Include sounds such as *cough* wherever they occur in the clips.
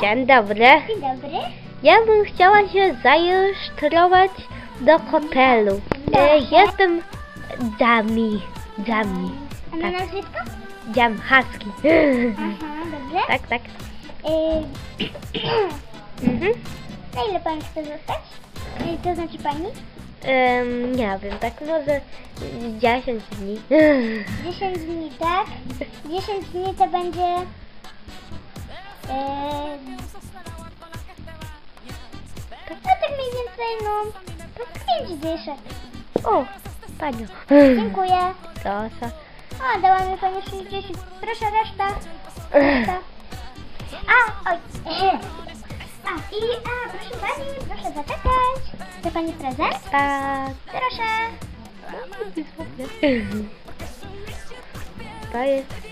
Dzień dobry. Dzień dobry. Ja bym chciała się zarejestrować do hotelu. E, jestem Dami. Dami. A na Tak. nazwisko? Jam Husky. Aha, dobrze. tak, tak. Y, Mhm. *clears throat* na ile pani chce zostać? Y, To znaczy pani? Em, nie wiem, tak może 10 dni. 10 dni, tak? 10 dni to będzie... Yy, no tak mniej więcej, no... Tak 5 dyszek. O, panią. Dziękuję. Proszę. O, dała mi pani 60. Proszę reszta. reszta. A, oj. *clears throat* A, i a, proszę pani, proszę zaczekać. Chce pani prezent? Tak. Proszę. *laughs* To jest...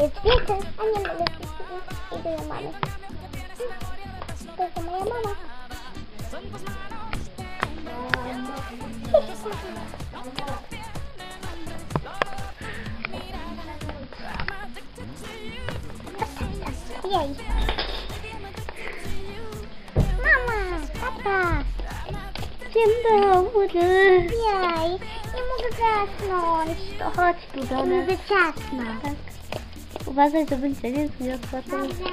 Jest wieczór, a nie ma gazety. Idę do mamy. To jest moja mama. Jej. Mama, tata. Dzień dobry. Jej, nie mogę zasnąć. To chodź tu do nas. za ciasno. Tak. Uważaj, żeby cię nie zniosła. to- Dobrze.